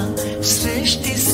Srishti Srishti